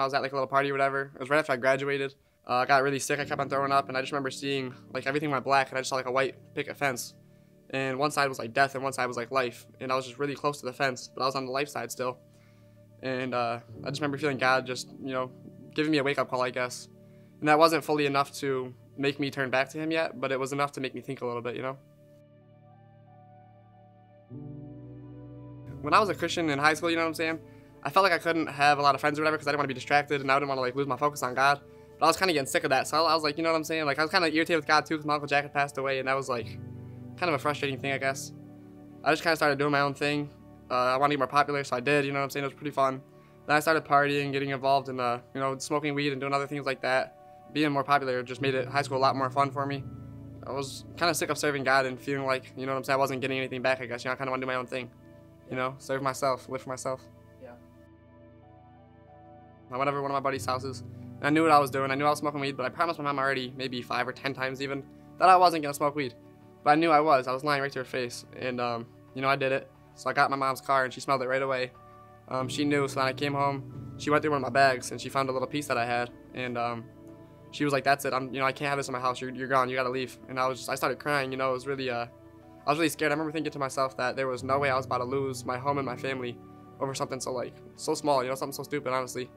I was at like a little party or whatever. It was right after I graduated. Uh, I got really sick. I kept on throwing up, and I just remember seeing like everything went black, and I just saw like a white picket fence, and one side was like death, and one side was like life, and I was just really close to the fence, but I was on the life side still, and uh, I just remember feeling God just you know giving me a wake up call, I guess, and that wasn't fully enough to make me turn back to Him yet, but it was enough to make me think a little bit, you know. When I was a Christian in high school, you know what I'm saying? I felt like I couldn't have a lot of friends or whatever because I didn't want to be distracted and I didn't want to like lose my focus on God. But I was kind of getting sick of that, so I was like, you know what I'm saying? Like I was kind of irritated with God too because my uncle Jack had passed away, and that was like kind of a frustrating thing, I guess. I just kind of started doing my own thing. Uh, I wanted to get more popular, so I did. You know what I'm saying? It was pretty fun. Then I started partying, getting involved in, uh, you know, smoking weed and doing other things like that. Being more popular just made it high school a lot more fun for me. I was kind of sick of serving God and feeling like, you know what I'm saying, I wasn't getting anything back, I guess. You know, I kind of want to do my own thing. You know, serve myself, live for myself. Yeah. I went over to one of my buddy's houses. And I knew what I was doing. I knew I was smoking weed, but I promised my mom already, maybe five or ten times even, that I wasn't gonna smoke weed. But I knew I was. I was lying right to her face, and um, you know I did it. So I got my mom's car, and she smelled it right away. Um, she knew. So when I came home, she went through one of my bags, and she found a little piece that I had, and um, she was like, "That's it. I'm, you know, I can't have this in my house. You're, you're gone. You gotta leave." And I was, just, I started crying. You know, it was really, uh, I was really scared. I remember thinking to myself that there was no way I was about to lose my home and my family over something so like so small. You know, something so stupid, honestly.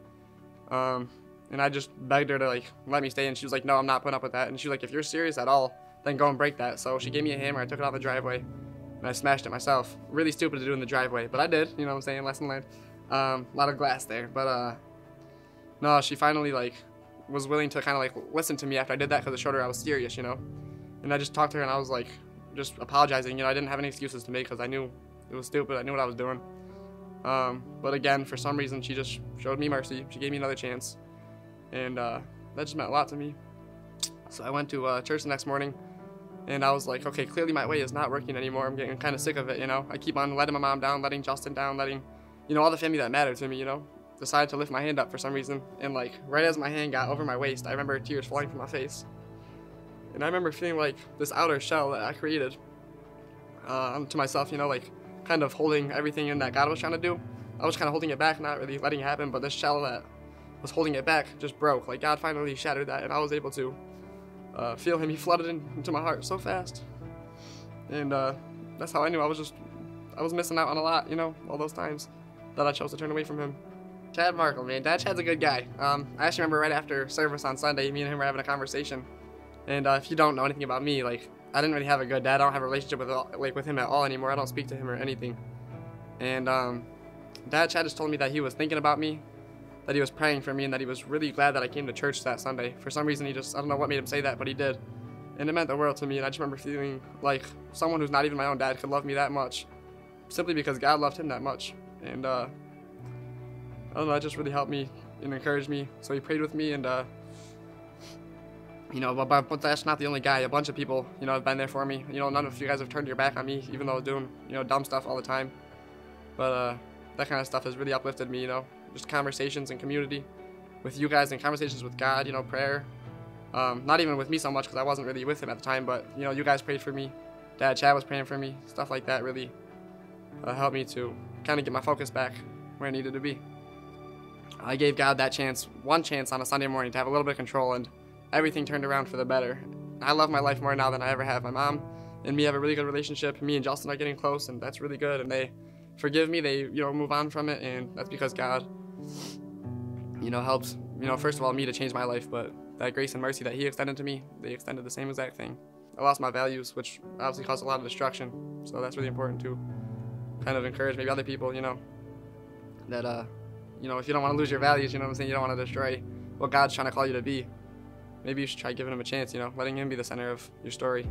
Um, and I just begged her to like let me stay, and she was like, "No, I'm not putting up with that." And she was like, "If you're serious at all, then go and break that." So she gave me a hammer. I took it out the driveway, and I smashed it myself. Really stupid to do in the driveway, but I did. You know what I'm saying? Lesson learned. Um, a lot of glass there, but uh, no, she finally like was willing to kind of like listen to me after I did that because it showed her I was serious, you know. And I just talked to her, and I was like, just apologizing. You know, I didn't have any excuses to make because I knew it was stupid. I knew what I was doing. Um, but again, for some reason, she just showed me mercy. She gave me another chance and uh, that just meant a lot to me. So I went to uh, church the next morning, and I was like, okay, clearly my way is not working anymore. I'm getting kind of sick of it, you know. I keep on letting my mom down, letting Justin down, letting, you know, all the family that mattered to me, you know. Decided to lift my hand up for some reason, and like right as my hand got over my waist, I remember tears falling from my face, and I remember feeling like this outer shell that I created uh, to myself, you know, like kind of holding everything in that God was trying to do. I was kind of holding it back, not really letting it happen, but this shell that was holding it back just broke. Like God finally shattered that, and I was able to uh, feel Him. He flooded in, into my heart so fast, and uh, that's how I knew I was just I was missing out on a lot. You know, all those times that I chose to turn away from Him. Chad Markle, man, Dad Chad's a good guy. Um, I actually remember right after service on Sunday, me and him were having a conversation, and uh, if you don't know anything about me, like I didn't really have a good dad. I don't have a relationship with like with him at all anymore. I don't speak to him or anything. And um, Dad Chad just told me that he was thinking about me that he was praying for me and that he was really glad that I came to church that Sunday. For some reason, he just, I don't know what made him say that, but he did. And it meant the world to me. And I just remember feeling like someone who's not even my own dad could love me that much simply because God loved him that much. And uh, I don't know, that just really helped me and encouraged me. So he prayed with me and, uh, you know, but, but that's not the only guy. A bunch of people, you know, have been there for me. You know, none of you guys have turned your back on me, even though I was doing, you know, dumb stuff all the time. But uh, that kind of stuff has really uplifted me, you know just conversations and community with you guys and conversations with God, you know, prayer. Um, not even with me so much because I wasn't really with him at the time, but you know, you guys prayed for me. Dad Chad was praying for me. Stuff like that really uh, helped me to kind of get my focus back where I needed to be. I gave God that chance, one chance on a Sunday morning to have a little bit of control, and everything turned around for the better. I love my life more now than I ever have. My mom and me have a really good relationship. Me and Justin are getting close, and that's really good. And they forgive me. They, you know, move on from it, and that's because God you know, helps. you know, first of all, me to change my life, but that grace and mercy that he extended to me, they extended the same exact thing. I lost my values, which obviously caused a lot of destruction. So that's really important to kind of encourage maybe other people, you know, that, uh, you know, if you don't want to lose your values, you know what I'm saying, you don't want to destroy what God's trying to call you to be. Maybe you should try giving him a chance, you know, letting him be the center of your story.